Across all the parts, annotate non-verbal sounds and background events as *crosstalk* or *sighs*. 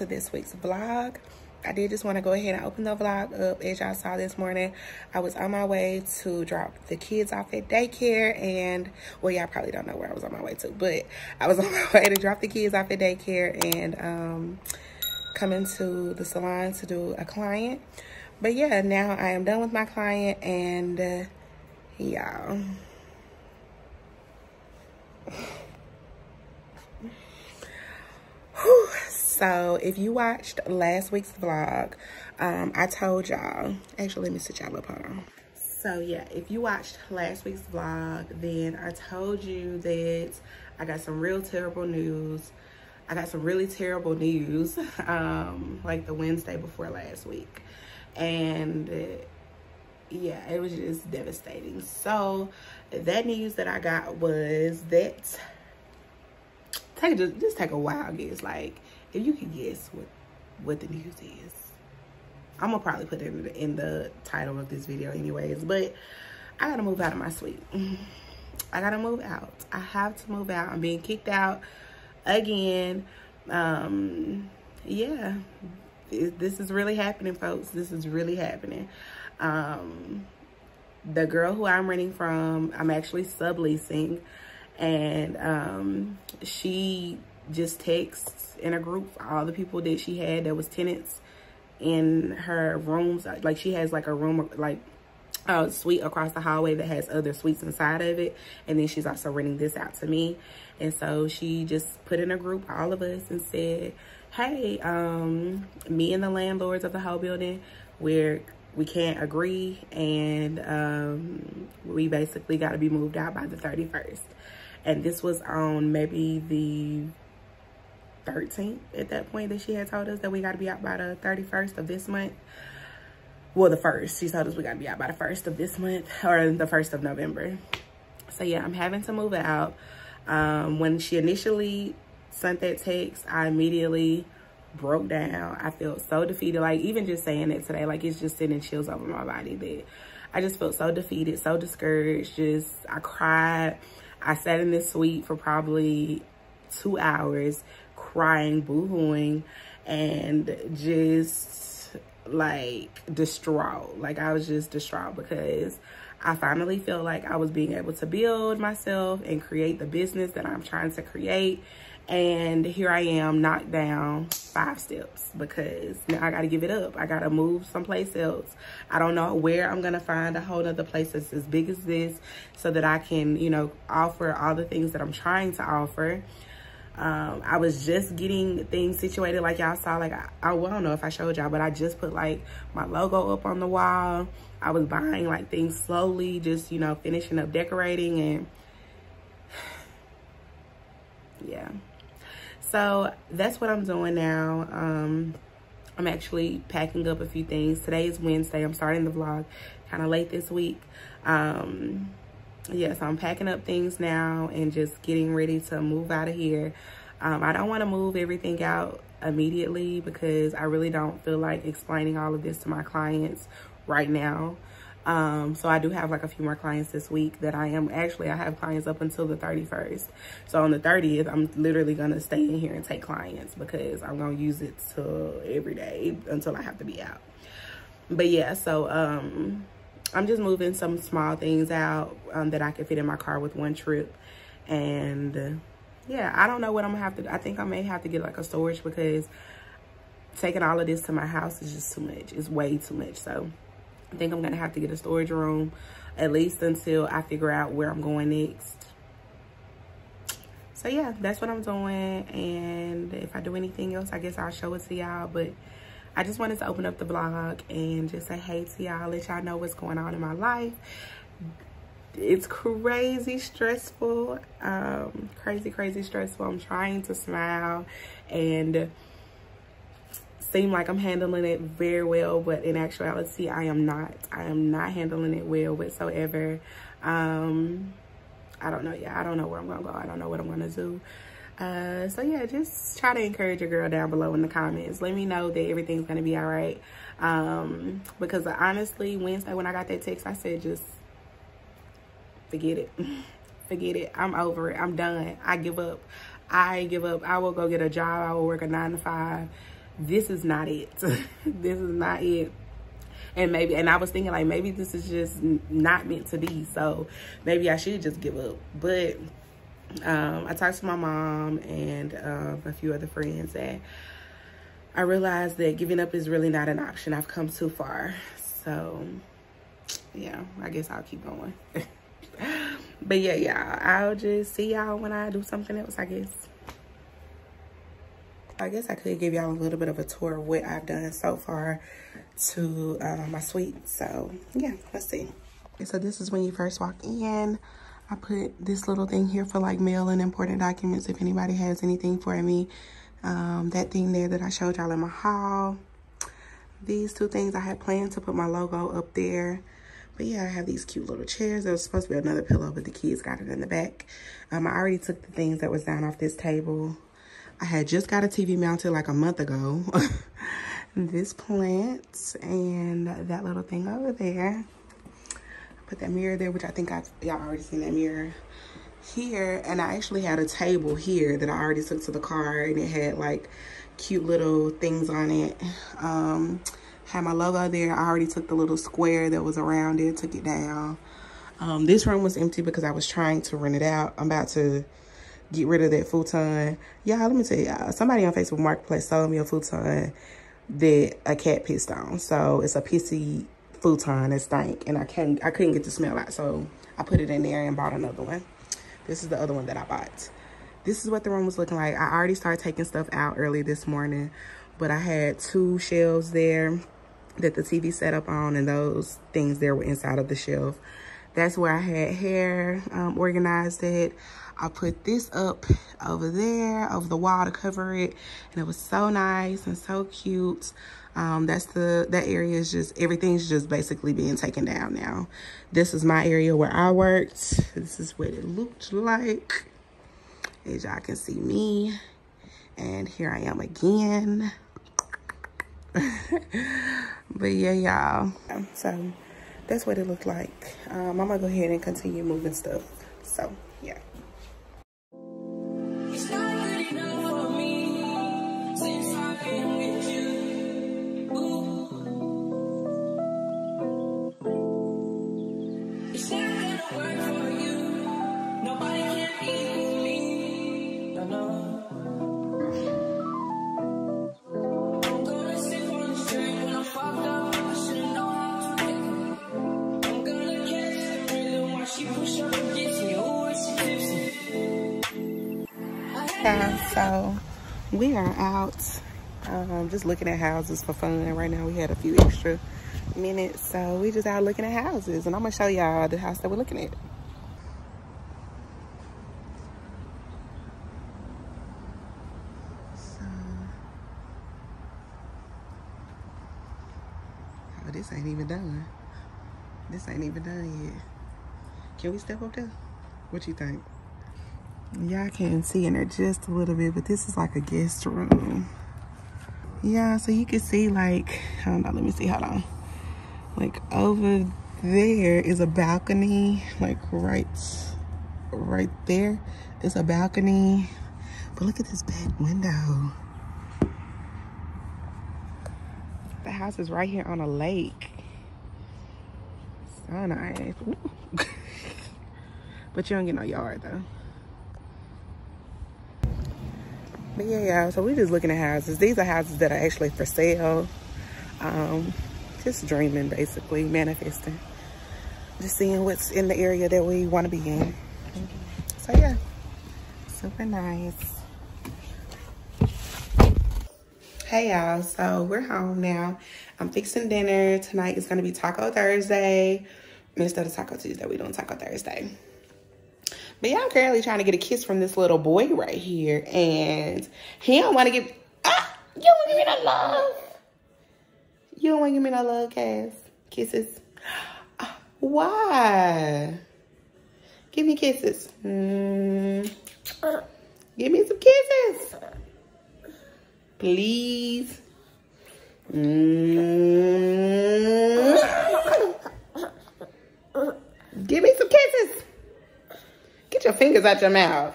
to this week's vlog. I did just want to go ahead and open the vlog up. As y'all saw this morning i was on my way to drop the kids off at daycare and well y'all probably don't know where i was on my way to but i was *laughs* on my way to drop the kids off at daycare and um coming to the salon to do a client. But yeah now i am done with my client and uh, y'all *sighs* so if you watched last week's vlog, um, I told y'all, actually let me sit y'all up on. So yeah, if you watched last week's vlog, then I told you that I got some real terrible news. I got some really terrible news, *laughs* um, like the Wednesday before last week. And uh, yeah, it was just devastating. So that news that I got was that take just, just take a wild guess. Like, if you can guess what what the news is, I'm gonna probably put it in the, in the title of this video, anyways. But I gotta move out of my suite. *sighs* I gotta move out. I have to move out. I'm being kicked out again. Um, yeah, this is really happening, folks. This is really happening. Um, the girl who I'm renting from, I'm actually subleasing and um, she just texts in a group all the people that she had that was tenants in her rooms. Like she has like a room, like a suite across the hallway that has other suites inside of it. And then she's also renting this out to me. And so she just put in a group, all of us, and said, hey, um, me and the landlords of the whole building, we're we can't agree and um, we basically got to be moved out by the 31st and this was on maybe the 13th at that point that she had told us that we got to be out by the 31st of this month. Well the first she told us we got to be out by the first of this month or the first of november. So yeah i'm having to move out. Um, when she initially sent that text i immediately broke down. I felt so defeated like even just saying it today like it's just sending chills over my body that i just felt so defeated so discouraged just i cried. I sat in this suite for probably two hours crying, boo-hooing, and just like distraught. Like I was just distraught because I finally felt like I was being able to build myself and create the business that I'm trying to create and here I am knocked down five steps because now I got to give it up. I got to move someplace else. I don't know where I'm going to find a whole other place that's as big as this so that I can, you know, offer all the things that I'm trying to offer. Um, I was just getting things situated like y'all saw. Like, I, I, well, don't know if I showed y'all, but I just put like my logo up on the wall. I was buying like things slowly, just, you know, finishing up decorating and *sighs* yeah. So that's what I'm doing now. Um, I'm actually packing up a few things. Today is Wednesday. I'm starting the vlog kind of late this week. Um, yeah, so I'm packing up things now and just getting ready to move out of here. Um, I don't want to move everything out immediately because I really don't feel like explaining all of this to my clients right now. Um, so I do have like a few more clients this week that I am actually, I have clients up until the 31st. So on the 30th, I'm literally going to stay in here and take clients because I'm going to use it to every day until I have to be out. But yeah, so, um, I'm just moving some small things out, um, that I can fit in my car with one trip. And yeah, I don't know what I'm gonna have to, I think I may have to get like a storage because taking all of this to my house is just too much. It's way too much. So I think I'm gonna have to get a storage room at least until I figure out where I'm going next. So yeah, that's what I'm doing. And if I do anything else, I guess I'll show it to y'all. But I just wanted to open up the vlog and just say hey to y'all, let y'all know what's going on in my life. It's crazy stressful, um, crazy, crazy stressful. I'm trying to smile and seem like I'm handling it very well, but in actuality, I am not. I am not handling it well whatsoever. Um, I don't know. Yeah, I don't know where I'm gonna go. I don't know what I'm gonna do. Uh, so yeah, just try to encourage your girl down below in the comments. Let me know that everything's gonna be all right. Um, because honestly, Wednesday when I got that text, I said just forget it. *laughs* forget it. I'm over it. I'm done. I give up. I give up. I will go get a job. I will work a nine to five. This is not it. *laughs* this is not it. And maybe, and I was thinking like, maybe this is just not meant to be. So maybe I should just give up. But um, I talked to my mom and uh, a few other friends and I realized that giving up is really not an option. I've come too far. So yeah, I guess I'll keep going. *laughs* but yeah, yeah, I'll just see y'all when I do something else, I guess. I guess I could give y'all a little bit of a tour of what I've done so far to uh, my suite. So yeah, let's see. So this is when you first walk in. I put this little thing here for like mail and important documents if anybody has anything for me. Um, that thing there that I showed y'all in my haul. These two things I had planned to put my logo up there. But yeah, I have these cute little chairs. There was supposed to be another pillow, but the kids got it in the back. Um, I already took the things that was down off this table. I had just got a TV mounted like a month ago. *laughs* this plant and that little thing over there. Put that mirror there, which I think I've y'all already seen that mirror here. And I actually had a table here that I already took to the car and it had like cute little things on it. Um, had my logo there. I already took the little square that was around it, took it down. Um, this room was empty because I was trying to rent it out. I'm about to get rid of that futon. Y'all, let me tell y'all, somebody on Facebook Marketplace sold me a futon that a cat pissed on. So it's a pissy futon that stank and I can't I couldn't get the smell out. So I put it in there and bought another one. This is the other one that I bought. This is what the room was looking like. I already started taking stuff out early this morning, but I had two shelves there that the TV set up on and those things there were inside of the shelf. That's where I had hair um, organized it. I put this up over there over the wall to cover it and it was so nice and so cute. Um, that's the, that area is just, everything's just basically being taken down now. This is my area where I worked. This is what it looked like. As y'all can see me. And here I am again. *laughs* but yeah, y'all. So that's what it looked like. Um, I'm gonna go ahead and continue moving stuff. So so we are out um, just looking at houses for fun. And right now we had a few extra minutes so we just out looking at houses. And i'm gonna show y'all the house that we're looking at. Oh this ain't even done. This ain't even done yet. Can we step up there? What you think y'all can't see in there just a little bit but this is like a guest room. Yeah so you can see like I don't know let me see hold on. Like over there is a balcony like right right there is a balcony. But look at this back window. The house is right here on a lake. So nice *laughs* but you don't get no yard though but yeah, y'all, so we're just looking at houses. These are houses that are actually for sale. Um, just dreaming, basically, manifesting. Just seeing what's in the area that we want to be in. So yeah, super nice. Hey y'all, so we're home now. I'm fixing dinner. Tonight is gonna be Taco Thursday. Instead of Taco Tuesday, we're doing Taco Thursday. But I'm currently trying to get a kiss from this little boy right here. And he don't want to give... Ah! You don't give me no love. You don't want to give me no love, Cass. Kisses. *gasps* Why? Give me kisses. Mm. Give me some kisses. Please. Mm. *laughs* Give me some kisses. Get your fingers out your mouth.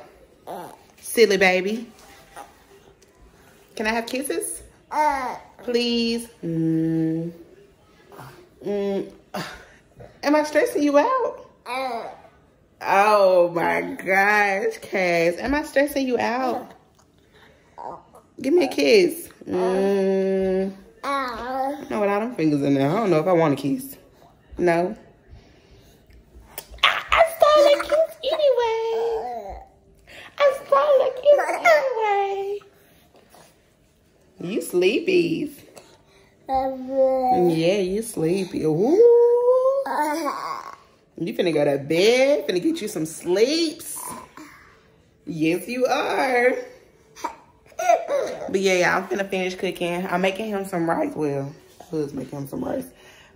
Silly baby. Can I have kisses? Please. Mm. Mm. Am I stressing you out? Oh my gosh, Cass. Am I stressing you out? Give me a kiss. Mm. No, without them fingers in there. I don't know if I want a kiss. No. I, I stole a kiss anyway. I stole a kiss sleepies. Yeah, you sleepy. Ooh. You finna go to bed, finna get you some sleeps. Yes, you are. But yeah, yeah, I'm finna finish cooking. I'm making him some rice. Well, who's making him some rice?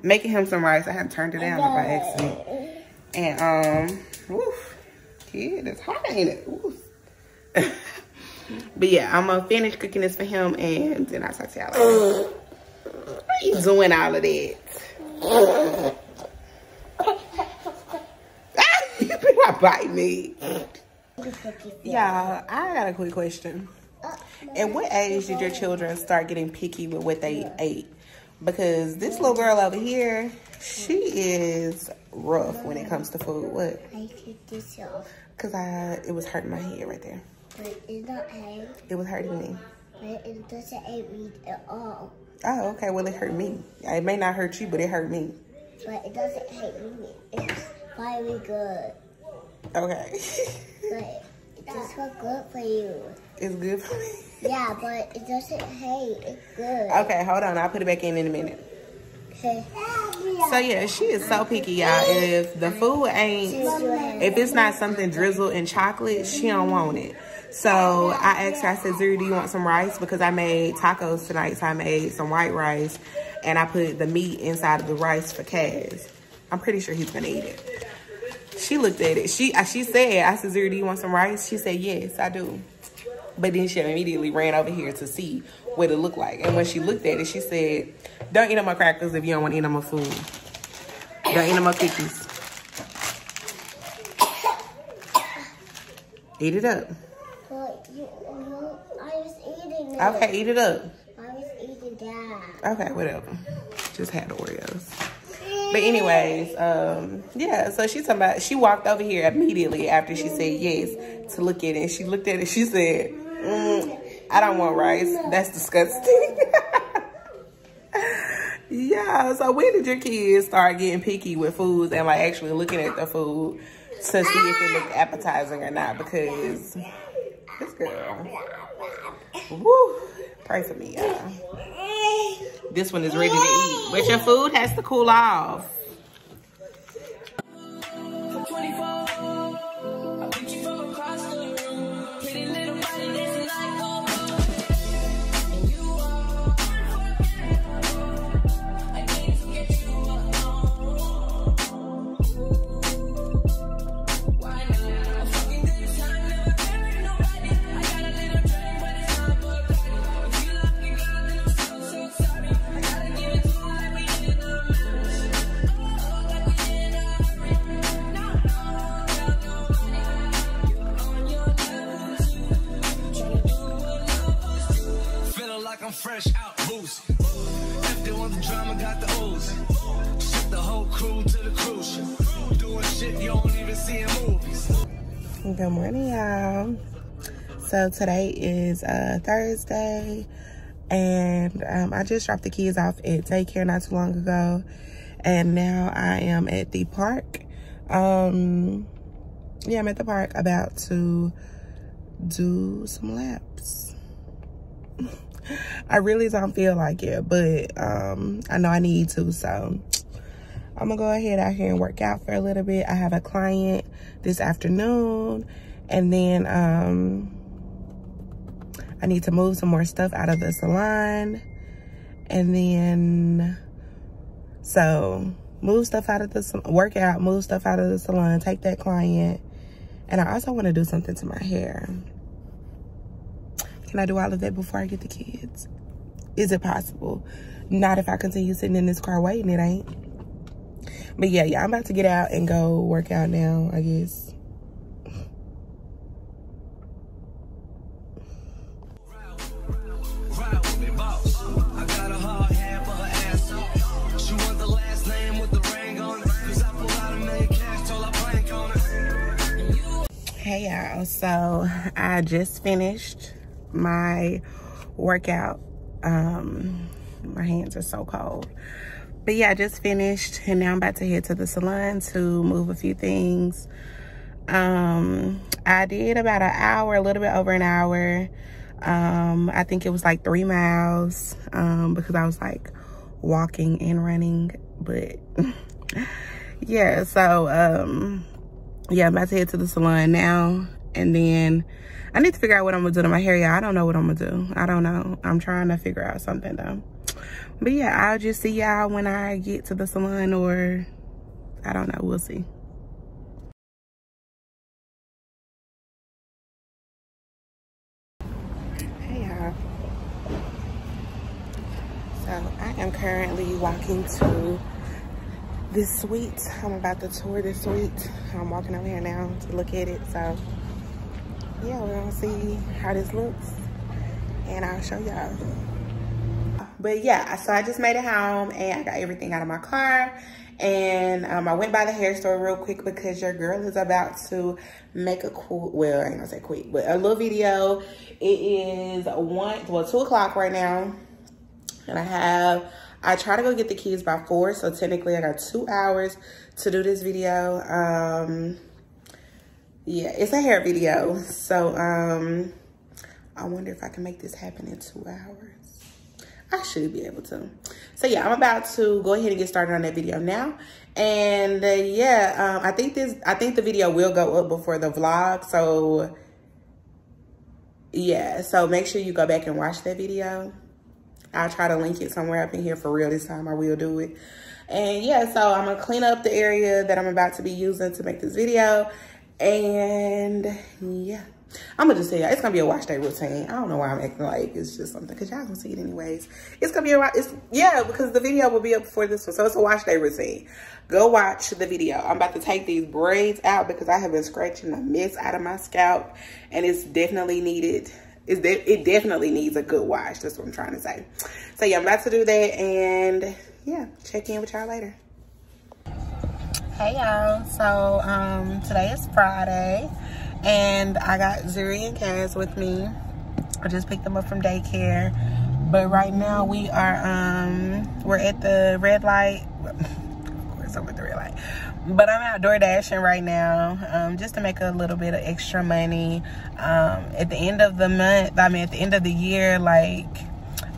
Making him some rice. I had turned it down by accident. And, um, woof. Kid, it's hot, ain't it? Woof. *laughs* but yeah, I'm gonna finish cooking this for him and then I'll talk to y'all later. Why you doing all of that? *laughs* you better not bite me. Y'all, I got a quick question. At what age did your children start getting picky with what they ate? Because this little girl over here, she is rough when it comes to food. What? I took this off. Because I, it was hurting my head right there. But it's not hate. It was hurting me. But it doesn't hate me at all. Oh, okay. Well, it hurt me. It may not hurt you, but it hurt me. But it doesn't hate me. It's very good. Okay. *laughs* But it's just so good for you. it's good for me. Yeah, but it doesn't hate. It's good. Okay, hold on. I'll put it back in in a minute. Okay. So yeah, she is so picky, y'all. If the food ain't, if it's not something drizzled in chocolate, she don't want it. So I asked her, I said, Zuri, do you want some rice? Because I made tacos tonight, so I made some white rice. And I put the meat inside of the rice for Kaz. I'm pretty sure he's gonna eat it. She looked at it. She uh, she said, I said, Zuri, do you want some rice? She said, yes, I do. But then she immediately ran over here to see what it looked like. And when she looked at it, she said, don't eat no more crackers if you don't want to eat no more food. Don't eat no more cookies. Eat it up. But you, you, I was eating it. Okay, eat it up. I was eating that. Okay, whatever. Just had Oreos. But anyways, um, yeah, so she talking about, she walked over here immediately after she said yes to look at it. And she looked at it, she said, mm, I don't want rice. That's disgusting. *laughs* yeah, so when did your kids start getting picky with foods and like actually looking at the food to see if it looked appetizing or not? Because this girl, woo, pray for me, y'all. This one is ready to eat, but your food has to cool off. Good morning, y'all. So today is uh, Thursday, and um, I just dropped the kids off at daycare not too long ago, and now I am at the park. Um, yeah, I'm at the park about to do some laps. *laughs* I really don't feel like it, but um, I know I need to, so I'm gonna go ahead out here and work out for a little bit. I have a client this afternoon, and then um, I need to move some more stuff out of the salon, and then so move stuff out of the sal- workout, move stuff out of the salon, take that client, and I also want to do something to my hair. Can I do all of that before I get the kids? Is it possible? Not if I continue sitting in this car waiting, it ain't. But yeah, yeah, I'm about to get out and go work out now, I guess. Hey y'all, so I just finished my workout. Um, my hands are so cold. But yeah, I just finished and now I'm about to head to the salon to move a few things. Um, I did about an hour, a little bit over an hour. Um, I think it was like three miles um, because I was like walking and running. But *laughs* yeah, so um, yeah, I'm about to head to the salon now. And then I need to figure out what I'm gonna do to my hair. Yeah, I don't know what I'm gonna do. I don't know. I'm trying to figure out something though. But yeah, I'll just see y'all when I get to the salon or I don't know. We'll see. Hey y'all. So I am currently walking to this suite. I'm about to tour this suite. I'm walking over here now to look at it. So yeah, we're gonna see how this looks and I'll show y'all. But yeah, so I just made it home and I got everything out of my car. And um, I went by the hair store real quick because your girl is about to make a quick, well, I ain't gonna say quick, but a little video. It is one, well, two o'clock right now. And I have, I try to go get the kids by four. So technically I got two hours to do this video. Um, yeah, it's a hair video. So um, I wonder if I can make this happen in two hours. I should be able to. So yeah, I'm about to go ahead and get started on that video now. And uh, yeah, um, I think this, I think the video will go up before the vlog. So yeah, so make sure you go back and watch that video. I'll try to link it somewhere up in here for real this time. I will do it. And yeah, so I'm gonna clean up the area that I'm about to be using to make this video. And yeah. I'm gonna just tell y'all, it's gonna be a wash day routine. I don't know why I'm acting like it's just something, cause y'all gonna see it anyways. It's gonna be a, it's, yeah, because the video will be up before this one. So it's a wash day routine. Go watch the video. I'm about to take these braids out because I have been scratching the mess out of my scalp and it's definitely needed. It's de it definitely needs a good wash. That's what I'm trying to say. So yeah, I'm about to do that and yeah, check in with y'all later. Hey y'all, so um, today is Friday and I got Zuri and Kaz with me. I just picked them up from daycare. But right now we are um we're at the red light. Of course I'm at the red light. But I'm out door dashing right now, um, just to make a little bit of extra money. Um, at the end of the month, I mean at the end of the year, like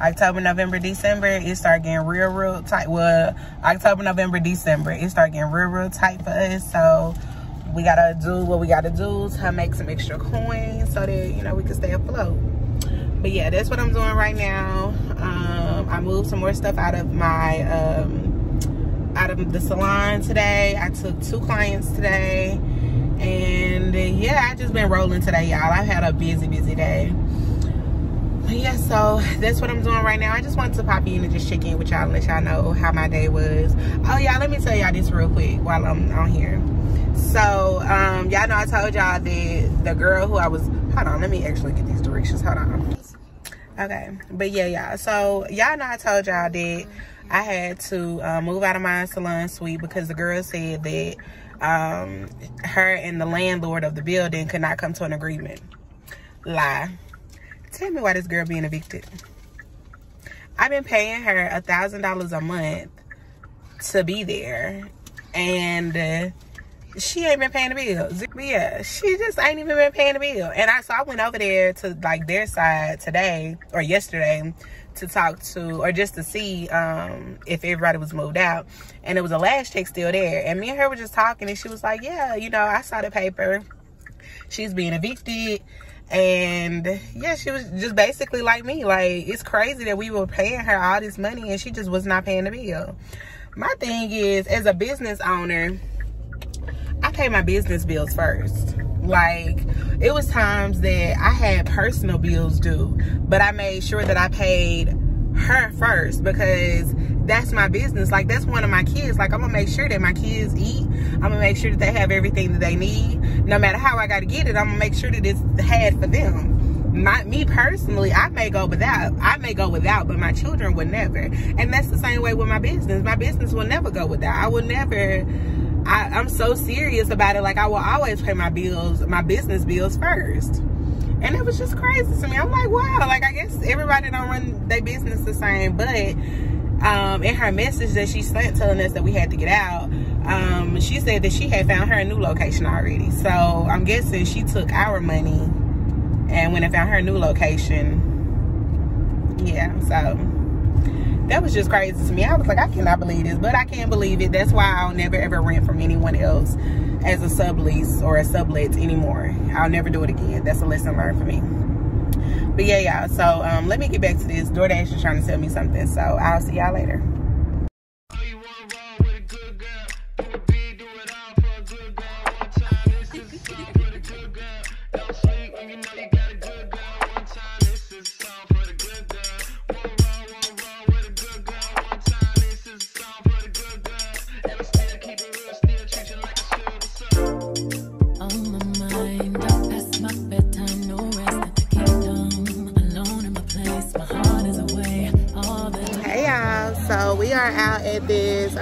October, November, December, it started getting real, real tight. Well, October, November, December, it started getting real, real tight for us. So we gotta do what we gotta do to make some extra coins so that you know we can stay afloat. But yeah that's what i'm doing right now. Um, i moved some more stuff out of my um, out of the salon today. I took two clients today. And yeah i just been rolling today y'all. I've had a busy busy day. But yeah so that's what i'm doing right now. I just wanted to pop in and just check in with y'all and let y'all know how my day was. Oh yeah let me tell y'all this real quick while i'm on here so um y'all know i told y'all that the girl who i was hold on let me actually get these directions hold on. Okay but yeah y'all so y'all know i told y'all that i had to uh, move out of my salon suite because the girl said that um her and the landlord of the building could not come to an agreement. Lie. Tell me why this girl being evicted. I've been paying her a thousand dollars a month to be there and uh, she ain't been paying the bills. Yeah, she just ain't even been paying the bill. And I so I went over there to like their side today or yesterday to talk to or just to see um if everybody was moved out. And it was a last check still there. And me and her were just talking and she was like, Yeah, you know, I saw the paper. She's being evicted. And yeah, she was just basically like me. Like, it's crazy that we were paying her all this money and she just was not paying the bill. My thing is, as a business owner, I pay my business bills first. Like, it was times that I had personal bills due, but I made sure that I paid her first because that's my business. Like, that's one of my kids. Like, I'm gonna make sure that my kids eat. I'm gonna make sure that they have everything that they need. No matter how I gotta get it, I'm gonna make sure that it's had for them not me personally i may go without i may go without but my children would never and that's the same way with my business my business will never go without i will never I, I'm so serious about it. Like I will always pay my bills, my business bills first. And it was just crazy to me. I'm like, wow, like I guess everybody don't run their business the same. But um, in her message that she sent telling us that we had to get out, um, she said that she had found her a new location already. So I'm guessing she took our money and went and found her new location. Yeah, so that was just crazy to me. I was like, I cannot believe this, but I can't believe it. That's why I'll never ever rent from anyone else as a sublease or a sublet anymore. I'll never do it again. That's a lesson learned for me. But yeah, y'all. So um, let me get back to this. DoorDash is trying to sell me something. So I'll see y'all later.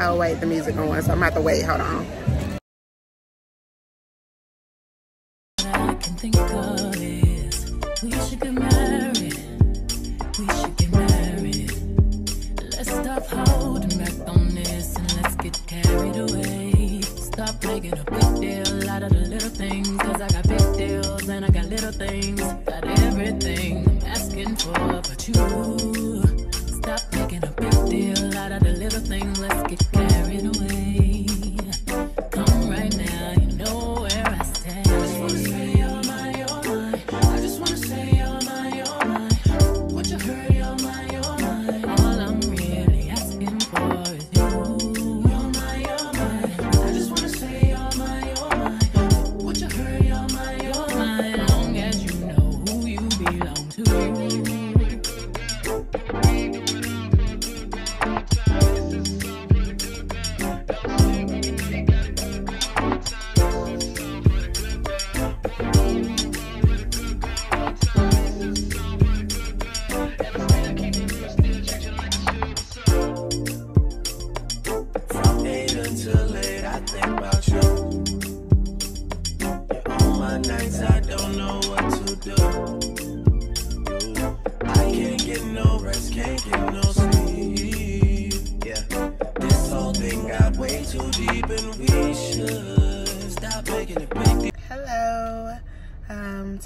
Oh wait, the music going, so I'm about to wait. Hold on.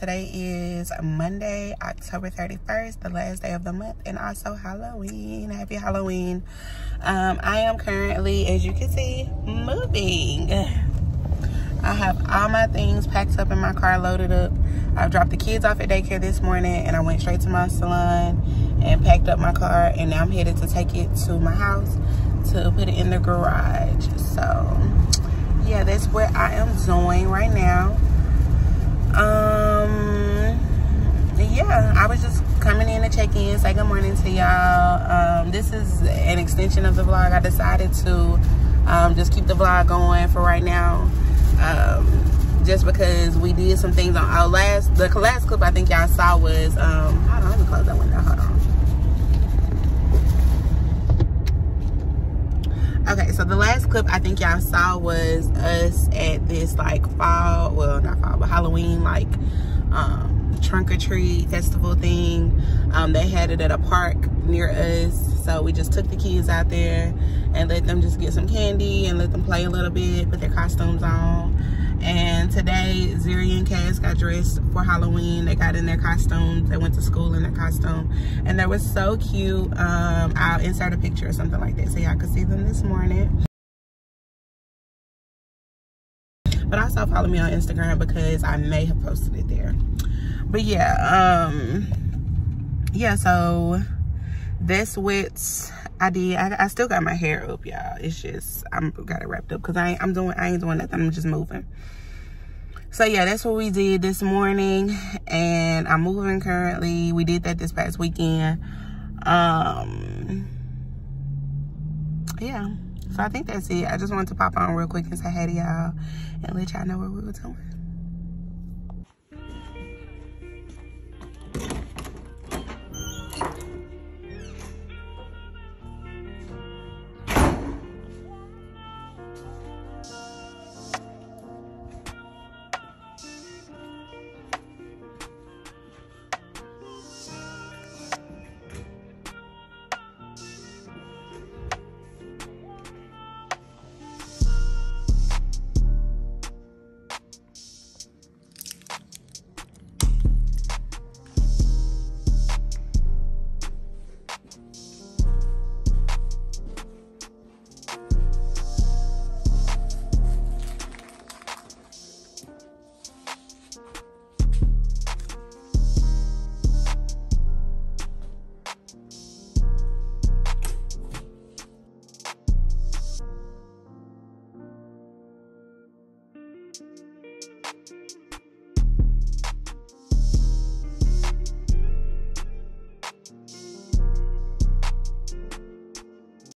Today is Monday, October 31st, the last day of the month, and also Halloween. Happy Halloween. Um, I am currently, as you can see, moving. I have all my things packed up in my car, loaded up. I dropped the kids off at daycare this morning, and I went straight to my salon and packed up my car, and now I'm headed to take it to my house to put it in the garage. So, yeah, that's what I am doing right now um yeah i was just coming in to check in say good morning to y'all. Um this is an extension of the vlog. I decided to um just keep the vlog going for right now. Um just because we did some things on our last the last clip i think y'all saw was um hold on let me close that window. Hold on okay so the last clip i think y'all saw was us at this like fall well not fall but halloween like um trunk or treat festival thing. Um they had it at a park near us so we just took the kids out there and let them just get some candy and let them play a little bit put their costumes on and today, Zuri and Cass got dressed for Halloween. They got in their costumes. They went to school in their costume. And they were so cute. Um, I'll insert a picture or something like that so y'all can see them this morning. But also follow me on Instagram because I may have posted it there. But yeah, um, yeah, so this what I did. I, I still got my hair up, y'all. It's just, I'm got it wrapped up because I I'm doing, I ain't doing nothing. I'm just moving so yeah that's what we did this morning and i'm moving currently we did that this past weekend um yeah so i think that's it i just wanted to pop on real quick and say hey to y'all and let y'all know what we were doing